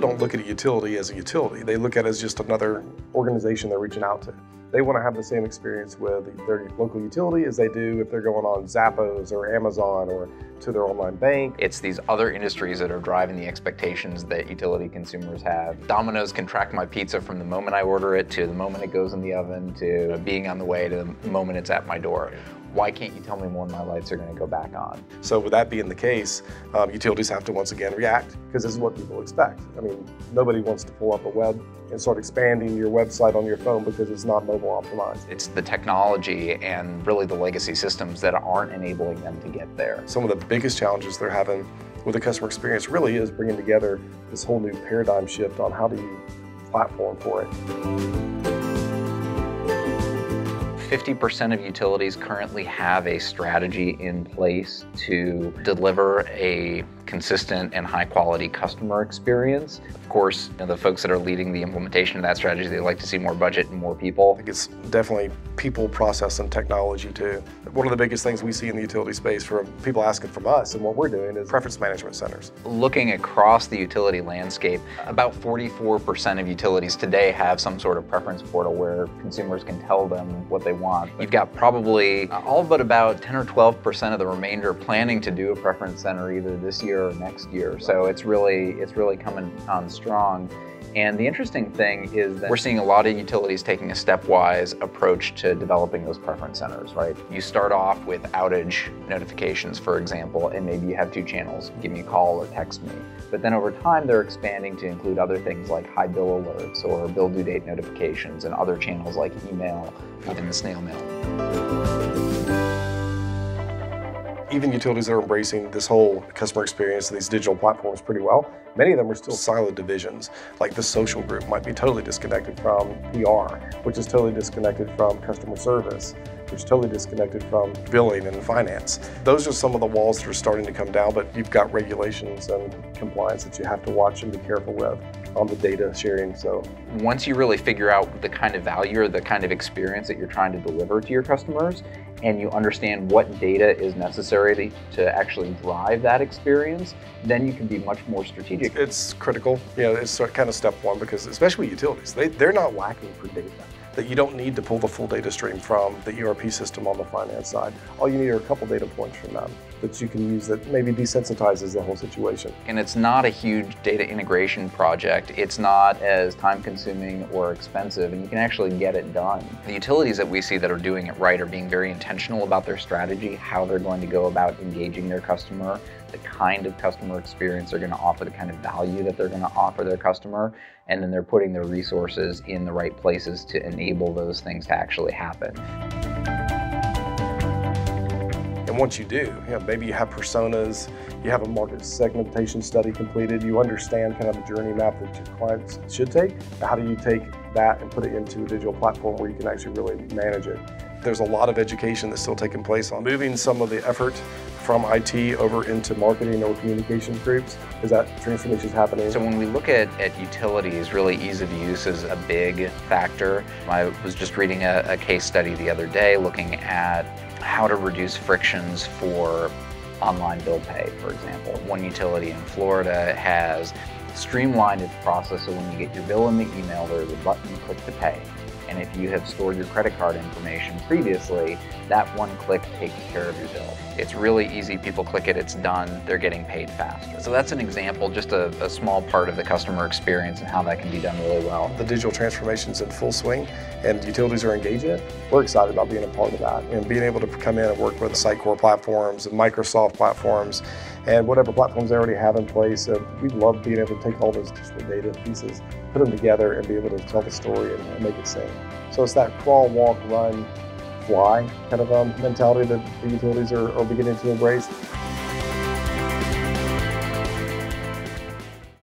people don't look at a utility as a utility. They look at it as just another organization they're reaching out to. They want to have the same experience with their local utility as they do if they're going on Zappos or Amazon or to their online bank. It's these other industries that are driving the expectations that utility consumers have. Domino's can track my pizza from the moment I order it to the moment it goes in the oven to being on the way to the moment it's at my door why can't you tell me when my lights are going to go back on? So with that being the case, um, utilities have to once again react because this is what people expect. I mean, nobody wants to pull up a web and start expanding your website on your phone because it's not mobile optimized. It's the technology and really the legacy systems that aren't enabling them to get there. Some of the biggest challenges they're having with the customer experience really is bringing together this whole new paradigm shift on how do you platform for it. 50% of utilities currently have a strategy in place to deliver a consistent and high quality customer experience. Of course, you know, the folks that are leading the implementation of that strategy, they like to see more budget and more people. I think it's definitely people, process, and technology too. One of the biggest things we see in the utility space from people asking from us and what we're doing is preference management centers. Looking across the utility landscape, about 44% of utilities today have some sort of preference portal where consumers can tell them what they want. You've got probably all but about 10 or 12% of the remainder planning to do a preference center either this year or next year. So it's really, it's really coming on strong. And the interesting thing is that we're seeing a lot of utilities taking a stepwise approach to developing those preference centers, right? You start off with outage notifications, for example, and maybe you have two channels, give me a call or text me. But then over time, they're expanding to include other things like high bill alerts or bill due date notifications and other channels like email, even the snail mail even utilities that are embracing this whole customer experience, and these digital platforms pretty well, many of them are still siloed divisions. Like the social group might be totally disconnected from PR, which is totally disconnected from customer service, which is totally disconnected from billing and finance. Those are some of the walls that are starting to come down, but you've got regulations and compliance that you have to watch and be careful with on the data sharing. So once you really figure out the kind of value or the kind of experience that you're trying to deliver to your customers, and you understand what data is necessary to actually drive that experience, then you can be much more strategic. It's critical. You know, it's kind of step one because especially utilities, they, they're not lacking for data that you don't need to pull the full data stream from the ERP system on the finance side. All you need are a couple data points from them that you can use that maybe desensitizes the whole situation. And it's not a huge data integration project. It's not as time consuming or expensive and you can actually get it done. The utilities that we see that are doing it right are being very intentional about their strategy, how they're going to go about engaging their customer, the kind of customer experience they're going to offer, the kind of value that they're going to offer their customer, and then they're putting their resources in the right places to enable those things to actually happen. Once you do, you know, maybe you have personas, you have a market segmentation study completed, you understand kind of the journey map that your clients should take. How do you take that and put it into a digital platform where you can actually really manage it? There's a lot of education that's still taking place on moving some of the effort from IT over into marketing or communications groups? Is that transformation happening? So when we look at, at utilities, really ease of use is a big factor. I was just reading a, a case study the other day looking at how to reduce frictions for online bill pay, for example. One utility in Florida has streamlined its process so when you get your bill in the email, there's a button click to pay. And if you have stored your credit card information previously, that one click takes care of your bill. It's really easy. People click it, it's done. They're getting paid faster. So that's an example, just a, a small part of the customer experience and how that can be done really well. The digital transformation's in full swing and utilities are engaged in it. We're excited about being a part of that and being able to come in and work with the Sitecore platforms and Microsoft platforms and whatever platforms they already have in place. Uh, we love being able to take all those just the data pieces, put them together, and be able to tell the story and, and make it sing. So it's that crawl, walk, run, fly kind of um, mentality that the utilities are, are beginning to embrace.